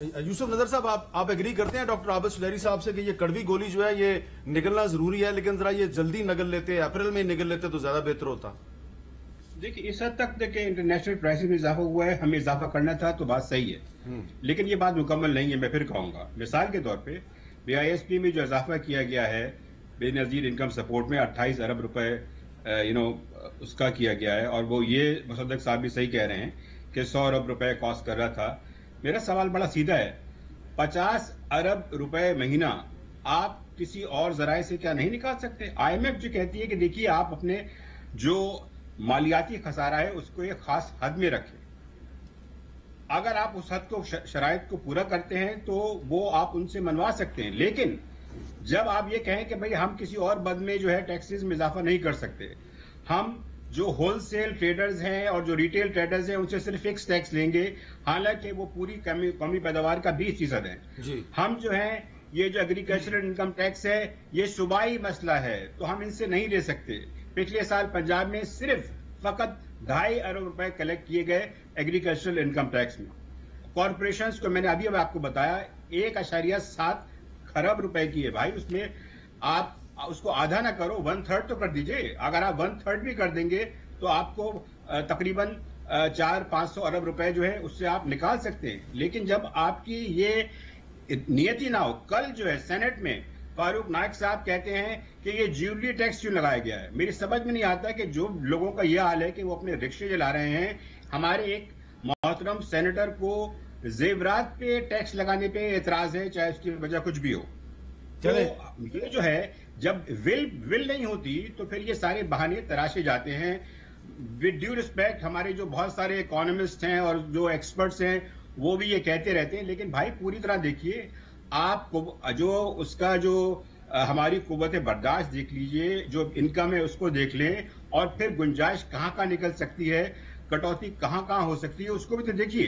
यूसुफ नज़र साहब आप आप एग्री करते हैं डॉक्टर आबिद सुलहरी साहब से कि ये कड़वी गोली जो है ये निकलना ज़रूरी है लेकिन जरा ये जल्दी निकल लेते अप्रैल में निकल लेते तो ज़्यादा बेहतर होता। देखिए इस हद तक देखिए इंटरनेशनल प्राइसेस में इजाफा हुआ है हमें इजाफा करना था तो बात सही है। हम्म। लेकिन ये बात मुकम्मल नहीं है मैं फिर कहूँगा। मिसाल के तौर पे बीआईएसपी में जो इजाफा किया गया है बेनजीर इनकम सपोर्ट में 28 अरब रुपए यू नो उसका किया गया है और वो ये मुसद्दक साहब भी सही कह रहे हैं कि सौ अरब रुपए कॉस्ट कर रहा था। मेरा सवाल बड़ा सीधा है। पचास अरब रुपए महीना, आप किसी और जराये से क्या नहीं निकाल सकते? आईएमएफ जो कहती है कि देखिए, आप अपने जो मालियाती खसारा है, उसको एक खास हद में रखें। अगर आप उस हद को शराय को पूरा करते हैं तो वो आप उनसे मनवा सकते हैं। लेकिन जब आप ये कहें कि भाई, हम किसी और बद में जो है टैक्सेस में इजाफा नहीं कर सकते, हम जो होलसेल ट्रेडर्स हैं और जो रिटेल ट्रेडर्स हैं उनसे सिर्फ़ फिक्स टैक्स लेंगे। हालाँकि वो पूरी कमी पैदावार का बीस फ़ीसद है। हम जो है ये जो एग्रीकल्चरल इनकम टैक्स है ये सूबाई मसला है तो हम इनसे नहीं ले सकते। पिछले साल पंजाब में सिर्फ़ फकत ढाई अरब रुपए कलेक्ट किए गए एग्रीकल्चरल इनकम टैक्स में। कॉरपोरेशन को मैंने अभी अब आपको बताया एक अशारिया सात खरब रुपए की है भाई। उसमें आप उसको आधा ना करो वन थर्ड तो कर दीजिए। अगर आप वन थर्ड भी कर देंगे तो आपको तकरीबन चार पाँच सौ अरब रुपए जो है, उससे आप निकाल सकते हैं। लेकिन जब आपकी ये नियति ना हो, कल जो है सेनेट में फारूक नायक साहब कहते हैं कि ये ज्यूबली टैक्स क्यों लगाया गया है? मेरी समझ में नहीं आता कि जो लोगों का यह हाल है कि वो अपने रिक्शे जला रहे हैं। हमारे एक मोहतरम सेनेटर को जेवरात पे टैक्स लगाने पे एतराज़ है, चाहे उसकी वजह कुछ भी हो। तो ये जो है, जब विल विल नहीं होती तो फिर ये सारे बहाने तराशे जाते हैं। विद ड्यू रिस्पेक्ट हमारे जो बहुत सारे इकोनॉमिस्ट हैं और जो एक्सपर्ट्स हैं, वो भी ये कहते रहते हैं। लेकिन भाई, पूरी तरह देखिए, आप जो उसका जो हमारी कुत बर्दाश्त देख लीजिए, जो इनकम है उसको देख लें, और फिर गुंजाइश कहाँ कहाँ निकल सकती है, कटौती कहाँ कहाँ हो सकती है, उसको भी तो देखिए।